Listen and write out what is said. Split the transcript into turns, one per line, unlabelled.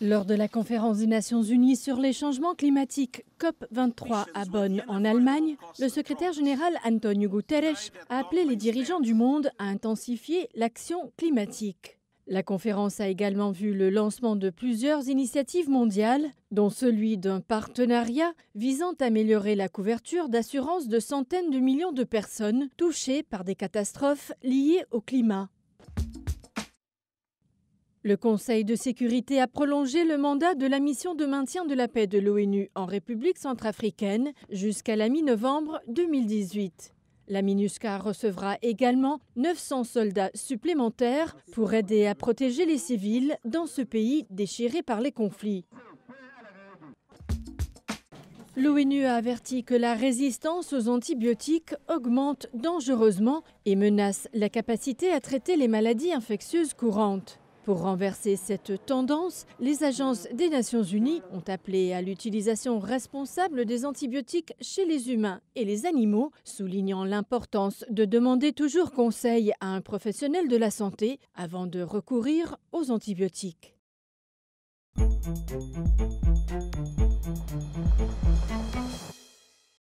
Lors de la conférence des Nations Unies sur les changements climatiques COP23 à Bonn en Allemagne, le secrétaire général Antonio Guterres a appelé les dirigeants du monde à intensifier l'action climatique. La conférence a également vu le lancement de plusieurs initiatives mondiales, dont celui d'un partenariat visant à améliorer la couverture d'assurance de centaines de millions de personnes touchées par des catastrophes liées au climat. Le Conseil de sécurité a prolongé le mandat de la mission de maintien de la paix de l'ONU en République centrafricaine jusqu'à la mi-novembre 2018. La MINUSCA recevra également 900 soldats supplémentaires pour aider à protéger les civils dans ce pays déchiré par les conflits. L'ONU a averti que la résistance aux antibiotiques augmente dangereusement et menace la capacité à traiter les maladies infectieuses courantes. Pour renverser cette tendance, les agences des Nations Unies ont appelé à l'utilisation responsable des antibiotiques chez les humains et les animaux, soulignant l'importance de demander toujours conseil à un professionnel de la santé avant de recourir aux antibiotiques.